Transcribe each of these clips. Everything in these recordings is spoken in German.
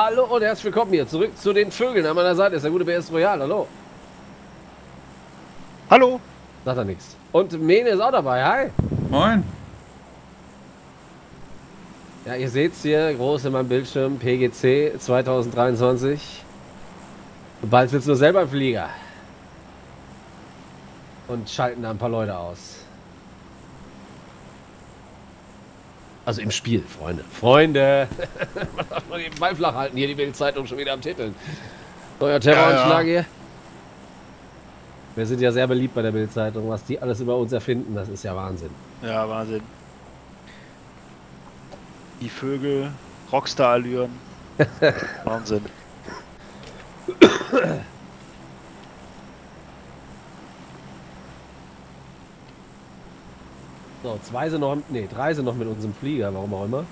Hallo und herzlich willkommen hier zurück zu den Vögeln. An meiner Seite ist der gute BS Royal. Hallo. Hallo. Sagt er nichts. Und Mene ist auch dabei. Hi. Moin. Ja, ihr seht es hier groß in meinem Bildschirm. PGC 2023. Bald sitzt nur selber im Flieger. Und schalten da ein paar Leute aus. Also im Spiel, Freunde. Freunde! Man den Ball flach halten, hier die Bildzeitung schon wieder am Titeln. Neuer Terroranschlag ja, ja. hier. Wir sind ja sehr beliebt bei der Bildzeitung. Was die alles über uns erfinden, das ist ja Wahnsinn. Ja, Wahnsinn. Die Vögel, Rockstar-Allüren. Wahnsinn. So, zwei sind noch, nee, drei sind noch mit unserem Flieger, warum auch immer.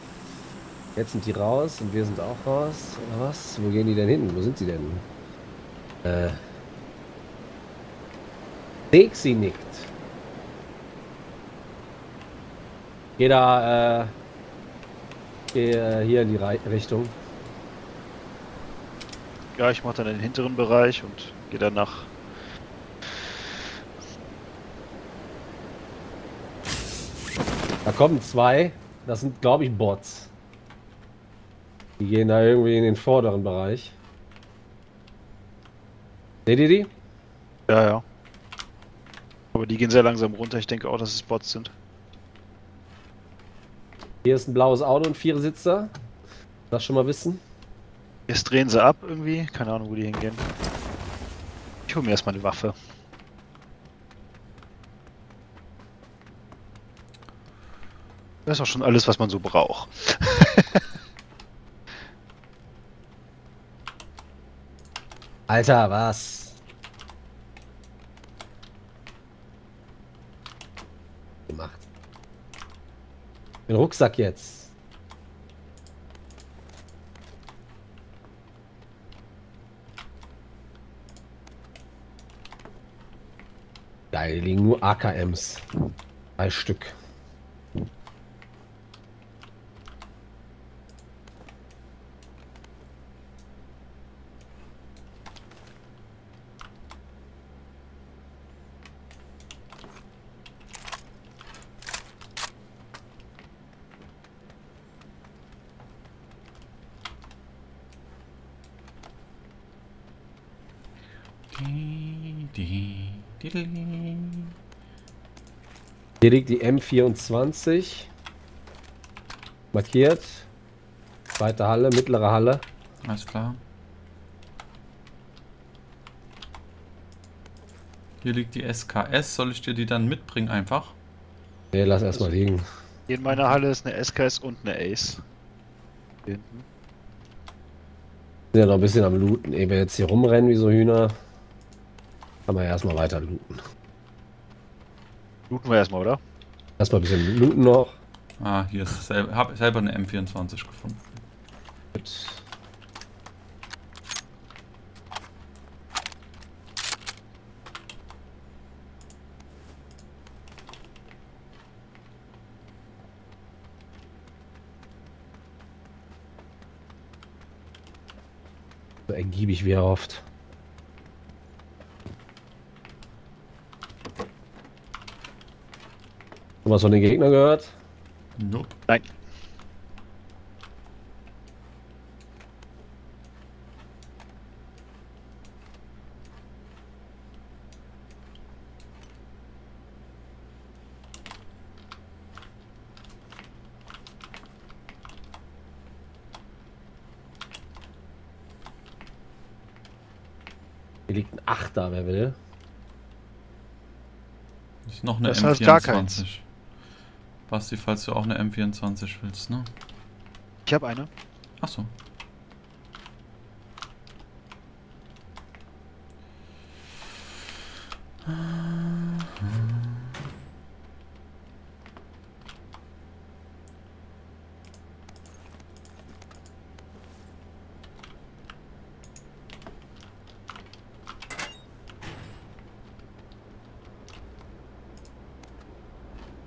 Jetzt sind die raus und wir sind auch raus, was? Wo gehen die denn hin? Wo sind sie denn? Äh. Sexy nickt. Geh da, äh, geh äh, hier in die Re Richtung. Ja, ich mach dann den hinteren Bereich und gehe dann nach kommen zwei. Das sind, glaube ich, Bots. Die gehen da irgendwie in den vorderen Bereich. Seht ihr die? Ja, ja. Aber die gehen sehr langsam runter. Ich denke auch, dass es Bots sind. Hier ist ein blaues Auto und vier Sitzer. Das schon mal wissen. Jetzt drehen sie ab irgendwie. Keine Ahnung, wo die hingehen. Ich hole mir erstmal eine Waffe. Das ist auch schon alles, was man so braucht. Alter, was? Gemacht. Den Rucksack jetzt. Geil, liegen nur AKMs. Drei Stück. Hier liegt die M24. Markiert. Zweite Halle, mittlere Halle. Alles klar. Hier liegt die SKS. Soll ich dir die dann mitbringen einfach? Ne, lass erstmal liegen. In meiner Halle ist eine SKS und eine Ace. Hier hinten. Sind ja noch ein bisschen am Looten. Ehe wir jetzt hier rumrennen wie so Hühner. Kann man ja erstmal weiter looten. Looten wir erstmal, oder? Erstmal ein bisschen looten noch. Ah, hier ist selber, hab selber eine M24 gefunden. Gut. So ergiebig wie erhofft. Haben wir was von den Gegnern gehört? Nope. Nein. Hier liegt ein Achter, wer will. Ist noch eine das M24. Heißt gar keins. Basti, falls du auch eine M24 willst, ne? Ich habe eine. Achso.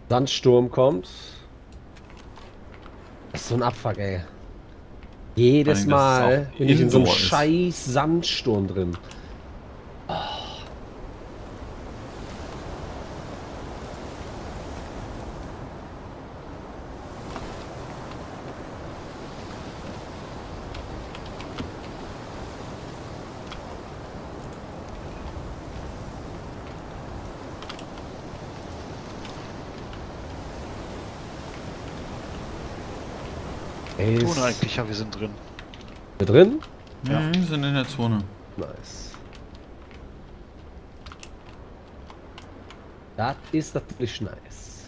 Sandsturm kommt. Das ist so ein Abfuck, ey. Jedes Mal bin ich in so einem scheiß Sandsturm drin. Eigentlich, ja, wir sind drin. wir drin? Ja. Mhm, sind in der Zone. Nice. Das ist natürlich nice.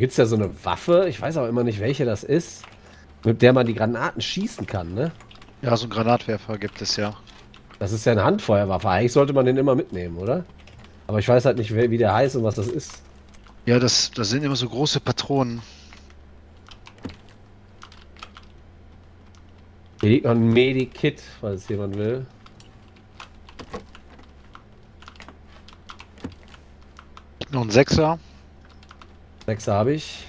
Gibt es ja so eine Waffe, ich weiß aber immer nicht, welche das ist, mit der man die Granaten schießen kann, ne? Ja, so einen Granatwerfer gibt es ja. Das ist ja eine Handfeuerwaffe. Eigentlich sollte man den immer mitnehmen, oder? Aber ich weiß halt nicht, wie der heißt und was das ist. Ja, das, das sind immer so große Patronen. Hier liegt noch ein Medikit, falls jemand will. Noch ein Sechser. Sechser habe ich.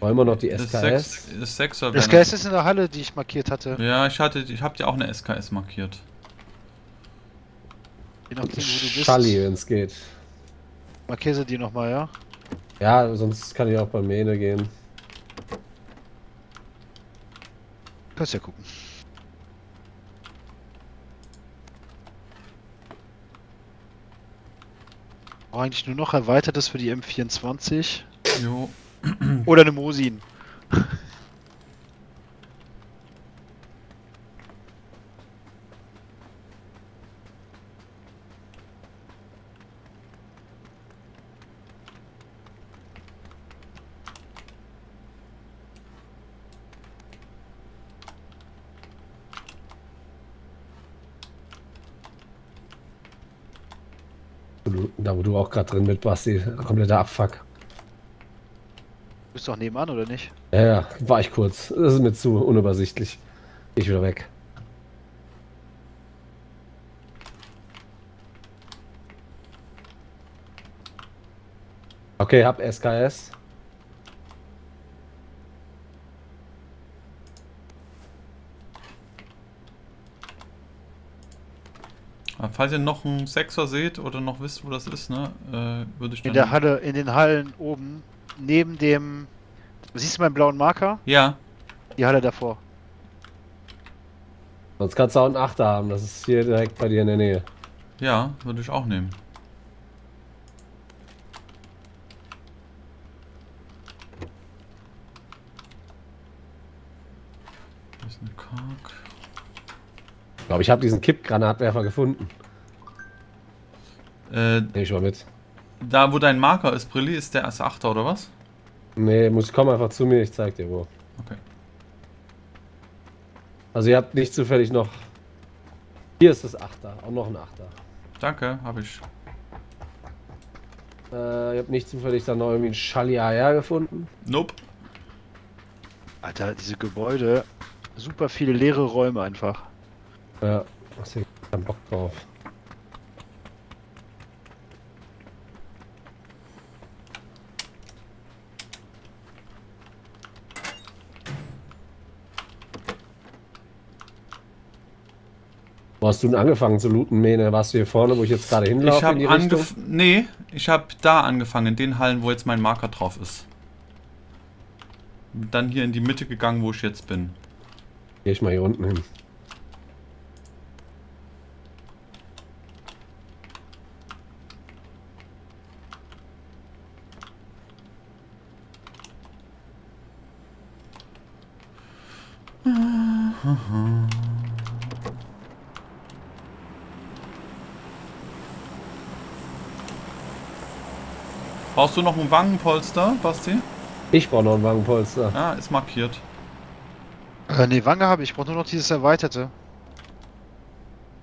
Wollen wir noch die Das SKS? Sechs- Das Sechser Das wäre- SKS ist in der Halle, die ich markiert hatte. Ja, ich hatte, ich hab dir auch eine SKS markiert. Je nachdem, wo du bist. Schalli, wenn es geht. Markiere sie die nochmal, ja? Ja, sonst kann ich auch bei Mene gehen. Kannst ja gucken. Eigentlich nur noch erweitertes für die M24. Jo. Oder eine Mosin. Da, wo du auch gerade drin mit, Basti. Kompletter Abfuck. Du bist doch nebenan, oder nicht? Ja, ja, war ich kurz. Das ist mir zu unübersichtlich. Ich wieder weg. Okay, hab SKS. Falls ihr noch einen Sechser seht oder noch wisst, wo das ist, ne, äh, würde ich In dann. der Halle, in den Hallen oben, neben dem. Siehst du meinen blauen Marker? Ja, Die Halle davor. Sonst kannst du auch einen Achter haben. Das ist hier direkt bei dir in der Nähe. ja, würde ich auch nehmen. Hier ist eine Kark. Ich glaube, ich habe diesen Kippgranatwerfer gefunden. Äh, Nehme ich mal mit. da wo dein Marker ist, Brilli, ist der S8er oder was? Nee, muss komm einfach zu mir, ich zeig dir wo. Okay. Also ihr habt nicht zufällig noch. Hier ist das Achter, auch noch ein Achter. Danke, habe ich. Äh, ihr habt nicht zufällig dann noch irgendwie ein Schalli AR gefunden. Nope. Alter, diese Gebäude. Super viele leere Räume einfach. Ja, hast du keinen Bock drauf. Wo hast du denn angefangen zu looten, Mene? Warst du hier vorne, wo ich jetzt gerade Ich hinlaufe in die habe Richtung? angef Nee, ich habe da angefangen, in den Hallen, wo jetzt mein Marker drauf ist. Dann hier in die Mitte gegangen, wo ich jetzt bin. Geh ich mal hier unten hin. Brauchst du noch ein Wangenpolster, Basti? Ich brauche noch einen Wagenpolster. Ja, ist markiert. Äh, nee, Wange habe ich. Ich brauche nur noch dieses erweiterte.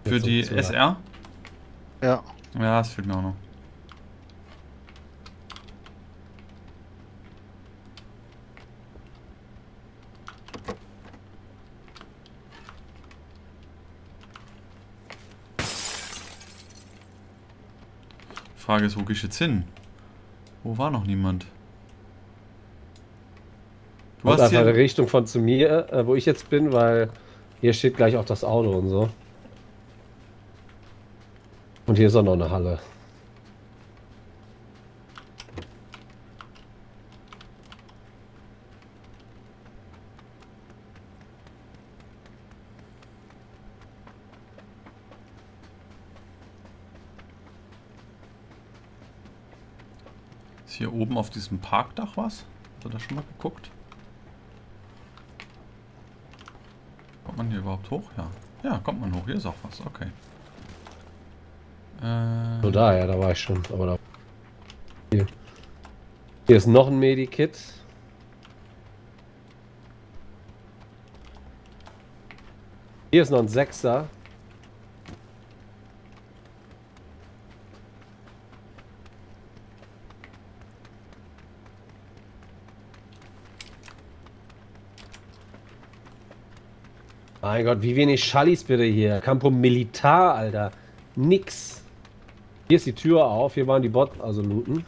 Für Jetzt die SR? Ja. Ja, das fehlt mir auch noch. Frage ist, wo gehe ich jetzt hin? Wo war noch niemand? Du und hast einfach hier... die Richtung von zu mir, äh, wo ich jetzt bin, weil hier steht gleich auch das Auto und so. Und hier ist auch noch eine Halle. Ist hier oben auf diesem Parkdach was? Hat er da schon mal geguckt? Kommt man hier überhaupt hoch? Ja. Ja, kommt man hoch. Hier ist auch was. Okay. Äh, so da, ja, da war ich schon. Aber da. Hier, hier ist noch ein Medikit. Hier ist noch ein Sechser. Mein Gott, wie wenig Schallis bitte hier. Campo Militar, Alter. Nix. Hier ist die Tür auf. Hier waren die Bot, also looten.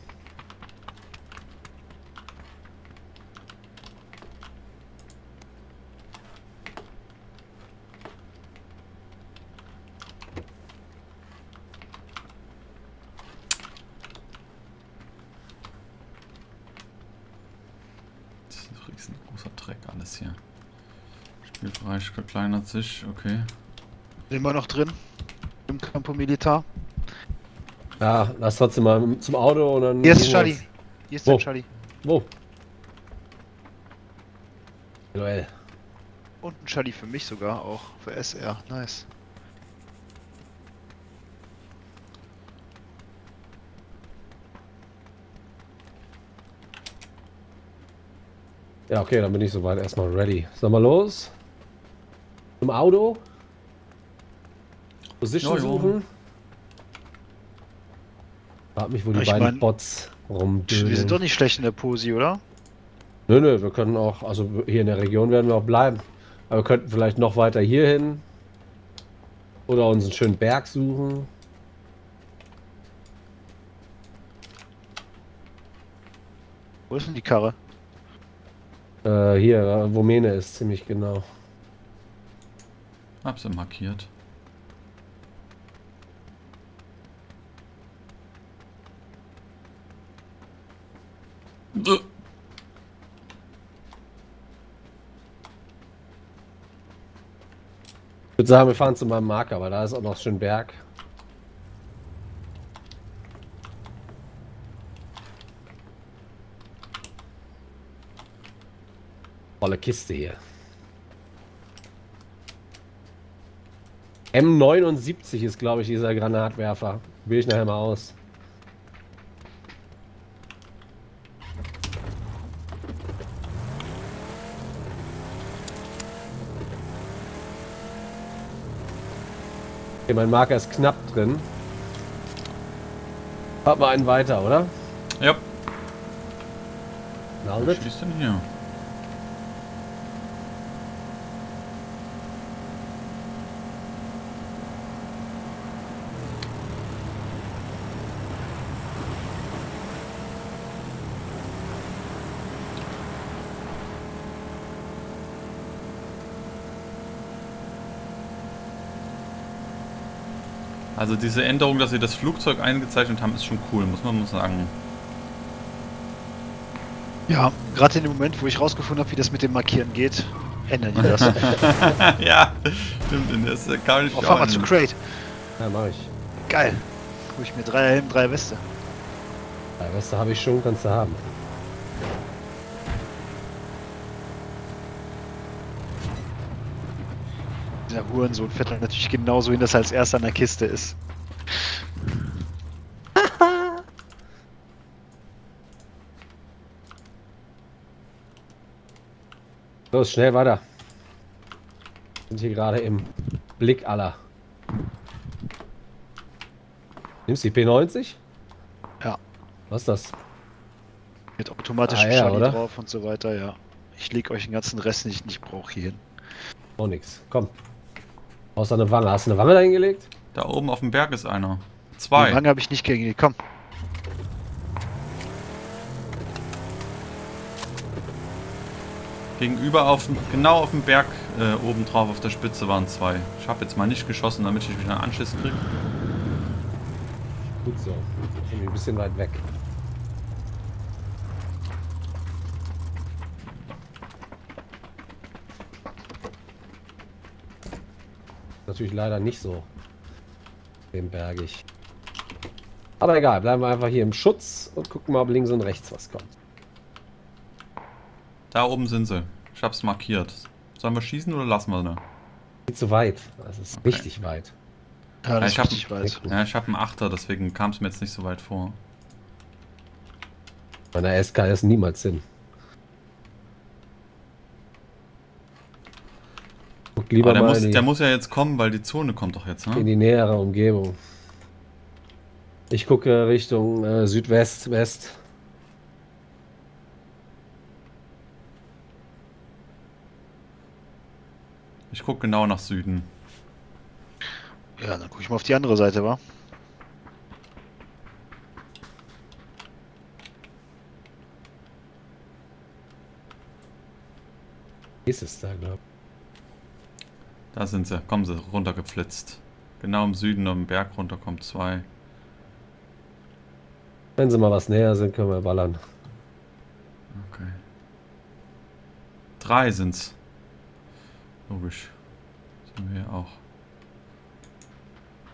20, okay. Immer noch drin? Im Campo Militar. Ja, lass trotzdem mal zum Auto und dann. Hier ist Charlie. Hier ist Wo? Charlie. Wo? Duell. Und ein Charlie für mich sogar auch. Für SR. Nice. Ja, okay, dann bin ich soweit erstmal ready. Sag mal los? Auto. Position jo, jo. suchen. Frag mich, wo die ich beiden mein, Bots rumdödeln. Wir sind doch nicht schlecht in der Posi, oder? Nö, nö, wir können auch, also hier in der Region werden wir auch bleiben. Aber wir könnten vielleicht noch weiter hier hin. Oder uns einen schönen Berg suchen. Wo ist denn die Karre? Äh, hier, wo Mene ist, ziemlich genau. Hab sie markiert. Ich würde sagen, wir fahren zu meinem Marker, weil da ist auch noch schön Berg. Volle Kiste hier. M79 ist, glaube ich, dieser Granatwerfer. Will ich nachher mal aus. Okay, mein Marker ist knapp drin. Hat mal einen weiter, oder? Ja. Was ist denn hier? Also diese Änderung, dass sie das Flugzeug eingezeichnet haben, ist schon cool, muss man mal sagen. Ja, gerade in dem Moment, wo ich rausgefunden habe, wie das mit dem Markieren geht, ändern die das. ja, stimmt, das kann ich oh, fahr mal zu Crate. Ja, mach ich. Geil. Hol ich mir drei Helm, drei Weste. Drei Weste habe ich schon, kannst du haben. Dieser Hurensohn fährt natürlich genauso hin, dass er als erster an der Kiste ist. Los, schnell weiter. Sind hier gerade im Blick aller. Nimmst du die P90? Ja. Was ist das? Mit automatischem Ah, ja, oder? drauf und so weiter, ja. Ich leg euch den ganzen Rest, den ich nicht brauche, hier hin. Auch nix. Komm. Außer eine Wange. Hast du eine Wange da hingelegt? Da oben auf dem Berg ist einer. Die Zwei. Wange habe ich nicht gegen die. Komm. Gegenüber auf dem- genau auf dem Berg äh, oben drauf auf der Spitze waren zwei. Ich habe jetzt mal nicht geschossen, damit ich wieder einen Anschiss kriege. Gut so. Irgendwie ein bisschen weit weg. Natürlich leider nicht so bergig. Aber egal, bleiben wir einfach hier im Schutz und gucken mal, ob links und rechts was kommt. Da oben sind sie. Ich hab's markiert. Sollen wir schießen oder lassen wir ne? Viel zu weit. Das ist Okay. richtig weit. Ja, das ich ist hab- weit. Ja, ich habe einen Achter, deswegen kam es mir jetzt nicht so weit vor. Bei einer SKS niemals hin. Lieber Aber der mal muss, in, die, der muss ja jetzt kommen, weil die Zone kommt doch jetzt, in ne? die nähere Umgebung. Ich gucke Richtung äh, Südwest, West. Ich guck genau nach Süden. Ja, dann guck ich mal auf die andere Seite, wa? Ist es da, glaube Da sind sie. Kommen sie, runtergeflitzt. Genau im Süden am Berg runter kommt zwei. Wenn sie mal was näher sind, können wir ballern. Okay. Drei sind's. Logisch. Sind wir hier auch.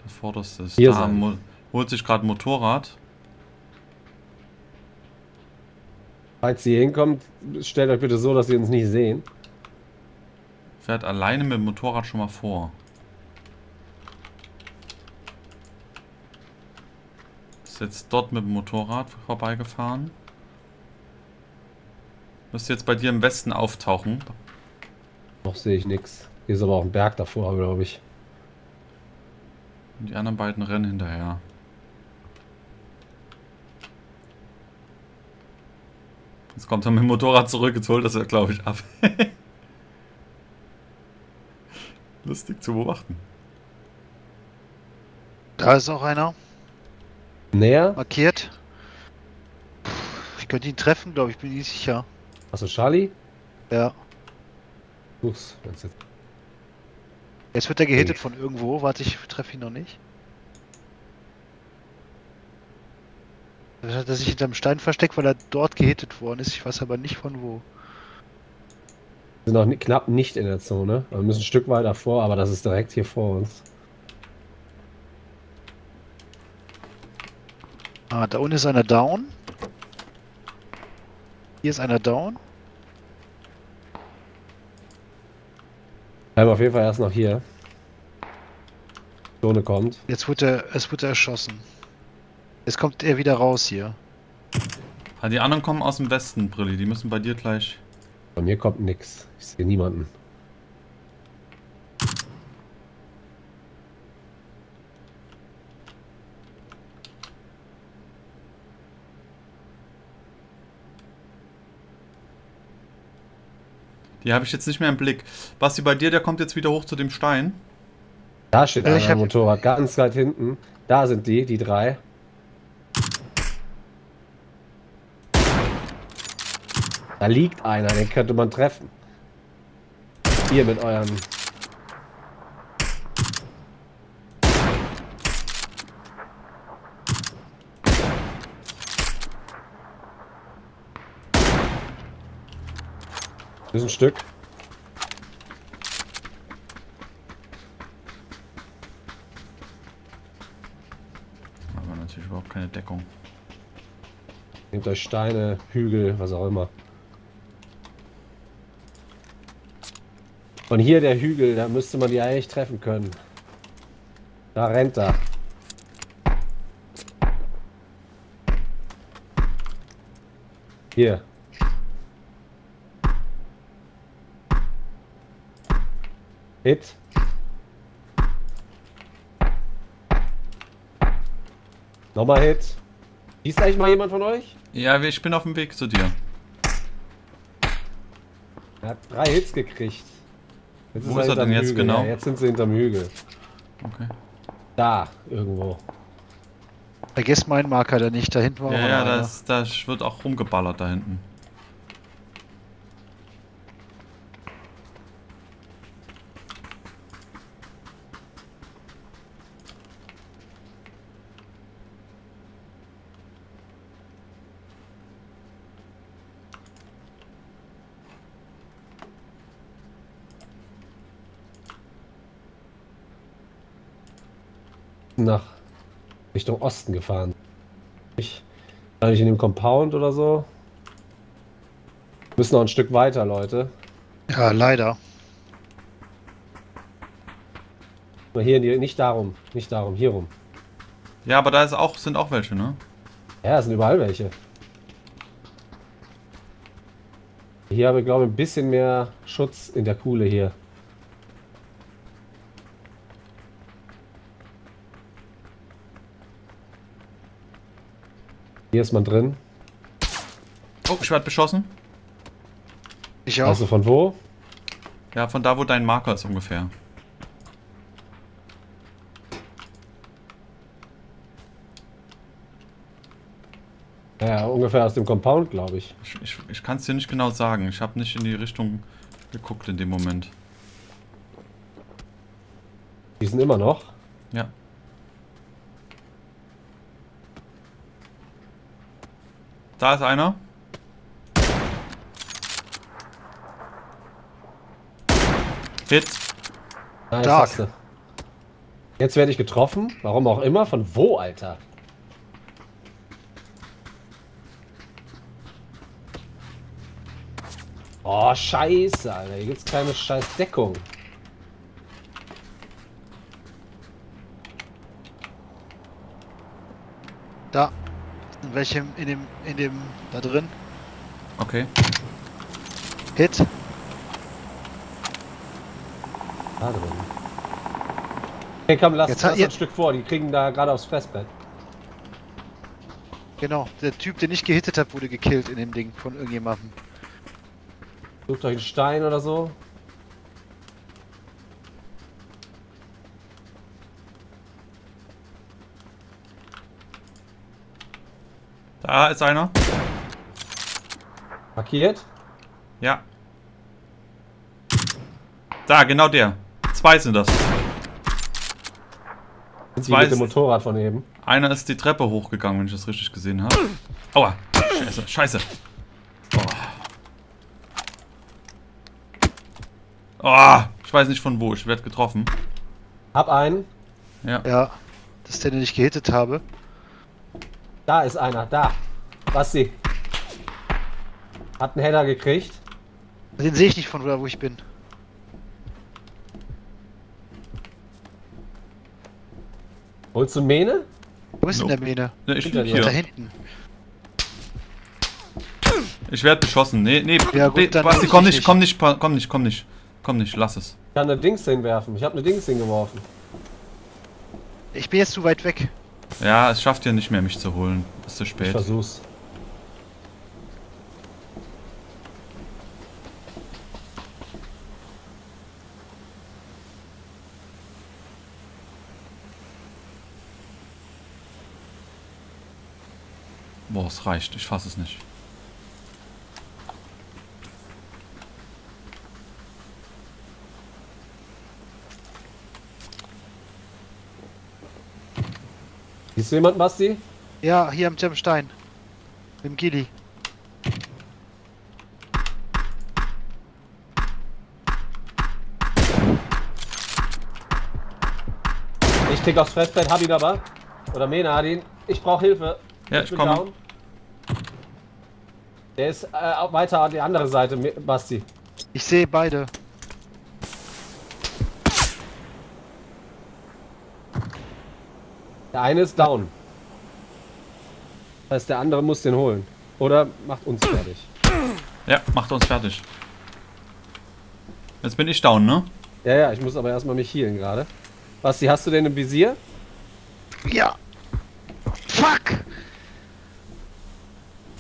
Der vorderste ist Hier da. sein. Holt sich gerade ein Motorrad. Falls sie hinkommt, stellt euch bitte so, dass sie uns nicht sehen. Fährt alleine mit dem Motorrad schon mal vor. Ist jetzt dort mit dem Motorrad vorbeigefahren. Müsste jetzt bei dir im Westen auftauchen. Noch sehe ich nichts. Hier ist aber auch ein Berg davor, glaube ich. Und die anderen beiden rennen hinterher. Jetzt kommt er mit dem Motorrad zurück, jetzt holt das er, glaube ich, ab. Lustig zu beobachten. Da ist auch einer. Näher? Markiert. Ich könnte ihn treffen, glaube ich, bin nicht sicher. Achso, Charlie? Ja. Ups, wenn's jetzt. Jetzt wird er gehittet von irgendwo. Warte, ich treffe ihn noch nicht. Er sich hinterm Stein versteckt, weil er dort gehittet worden ist. Ich weiß aber nicht von wo. Wir sind noch knapp nicht in der Zone. Wir müssen ein Stück weiter vor, aber das ist direkt hier vor uns. Ah, da unten ist einer down. Hier ist einer down. Bleiben auf jeden Fall erst noch hier. Zone kommt. Jetzt wird er, es wird er erschossen. Jetzt kommt er wieder raus hier. Ah, die anderen kommen aus dem Westen, Brilli. Die müssen bei dir gleich. Bei mir kommt nix. Ich sehe niemanden. Die habe ich jetzt nicht mehr im Blick. Basti, bei dir, der kommt jetzt wieder hoch zu dem Stein. Da steht im hab- Motorrad, ganz weit hinten. Da sind die, die drei. Da liegt einer, den könnte man treffen. Ihr mit euren. Das ist ein Stück. Aber natürlich überhaupt keine Deckung. Nehmt euch Steine, Hügel, was auch immer. Und hier der Hügel, da müsste man die eigentlich treffen können. Da rennt er. Hier. Hit. Nochmal Hit. Hieß eigentlich mal jemand von euch? Ja, ich bin auf dem Weg zu dir. Er hat drei Hits gekriegt. Jetzt Wo ist er hinterm denn jetzt Hügel. genau? Ja, jetzt sind sie hinterm Hügel. Okay. Da, irgendwo. Vergesst meinen Marker da nicht, da hinten war Ja, ja, das, das wird auch rumgeballert da hinten. Nach Richtung Osten gefahren. Ich wahrscheinlich in dem Compound oder so. Müssen noch ein Stück weiter, Leute. Ja, leider. Hier die, nicht darum, nicht darum, hier rum. Ja, aber da ist auch, sind auch welche, ne? Ja, es sind überall welche. Hier habe ich glaube ich ein bisschen mehr Schutz in der Kuhle hier. Hier ist man drin. Oh, ich werde beschossen. Ich auch. Also von wo? Ja, von da, wo dein Marker ist ungefähr. Ja, ungefähr aus dem Compound, glaube ich. Ich, ich, ich kann es dir nicht genau sagen. Ich habe nicht in die Richtung geguckt in dem Moment. Die sind immer noch. Ja. Da ist einer. Hit. Nice, du. Jetzt werde ich getroffen. Warum auch immer. Von wo, Alter? Oh, scheiße, Alter. Hier gibt's keine scheiß Deckung. Da. In welchem, in dem, in dem, da drin. Okay. Hit. Da drin. Okay, komm, lass, Jetzt hat lass ihr- ein Stück vor. Die kriegen da gerade aufs Fressbett. Genau. Der Typ, der nicht gehittet hat, wurde gekillt in dem Ding von irgendjemandem. Sucht euch einen Stein oder so. Da ist einer. Markiert. Ja. Da, genau der. Zwei sind das. Sind Zwei mit dem Motorrad von eben. Einer ist die Treppe hochgegangen, wenn ich das richtig gesehen habe. Aua. Scheiße, scheiße. Oh. Oh, ich weiß nicht von wo. Ich werde getroffen. Hab einen. Ja. Ja. Das ist der, den ich gehittet habe. Da ist einer. Da. Basti. Hat einen Header gekriegt. Den sehe ich nicht von da, wo ich bin. Holst du Mähne? Wo ist Nope. denn der Mene? Ne, ich lieg dir. Da hier. hinten. Ich werde beschossen. Nee, nee. Ja, gut, nee, dann Basti, komm dich nicht, komm nicht, komm nicht, komm nicht. Komm nicht, lass es. Ich kann eine Dings hinwerfen. Ich habe eine Dings hingeworfen. Ich bin jetzt zu weit weg. Ja, es schafft ja nicht mehr, mich zu holen. Ist zu Ich spät. versuch's. Boah, es reicht. Ich fasse es nicht. Siehst du jemanden, Basti? Ja, hier am Jamstein. Mit dem Gilly. Ich tick aufs Fressbett, hab ihn aber. Oder Mena hat ihn. Ich brauche Hilfe. Ja, ich bin komme. down. Der ist äh, auch weiter an die andere Seite, Basti. Ich sehe beide. Der eine ist down. Das heißt, der andere muss den holen. Oder macht uns fertig. Ja, macht uns fertig. Jetzt bin ich down, ne? Ja, ja, ich muss aber erstmal mich healen gerade. Basti, hast du den im Visier? Ja. Fuck!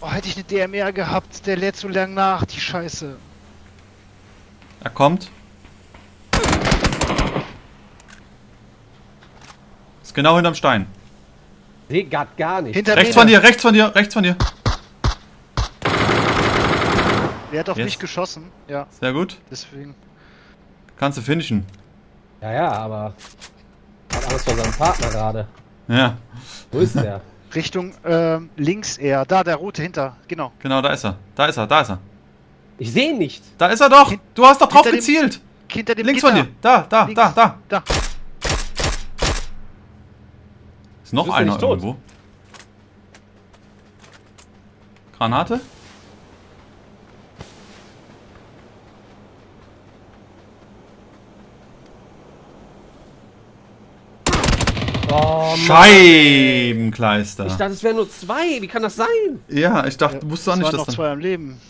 Oh, hätte ich eine DMR gehabt, der lädt so lang nach, die Scheiße. Er kommt. Genau hinterm Stein. Seh grad gar nicht. Hinter Rechts von dir, rechts von dir, rechts von dir. Der hat auf Yes. mich geschossen. Ja, Sehr gut. deswegen. Kannst du finishen. Ja, ja, aber. Hat Angst vor seinem Partner gerade. Ja, Wo ist der? Richtung ähm, links eher. Da, der rote hinter. Genau. genau, da ist er. Da ist er, da ist er. Ich sehe ihn nicht. Da ist er doch! Hin- Du hast doch drauf hinter dem- gezielt! Hinter dem Links Gitter. von dir! Da, da, Links. da, da! Da. Ist noch einer nicht tot? irgendwo. Granate? Oh. Scheibenkleister. Ich dachte, es wären nur zwei. Wie kann das sein? ja, ich dachte, du wusstest auch Es nicht, waren dass noch dann... zwei am Leben.